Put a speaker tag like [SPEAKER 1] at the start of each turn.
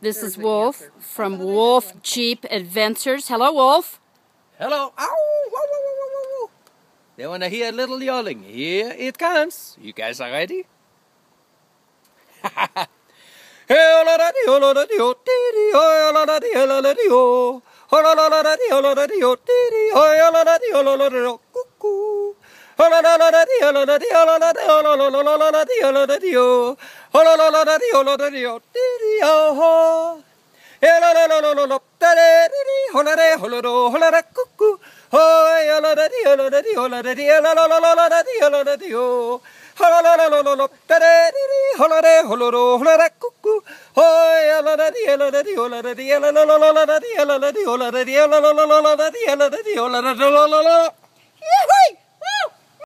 [SPEAKER 1] This is Wolf from Wolf Jeep Adventures. Hello, Wolf.
[SPEAKER 2] Hello. Ow! Whoa, whoa, whoa, whoa, whoa. They want to hear a little yelling. Here it comes. You guys are ready? Yahoo!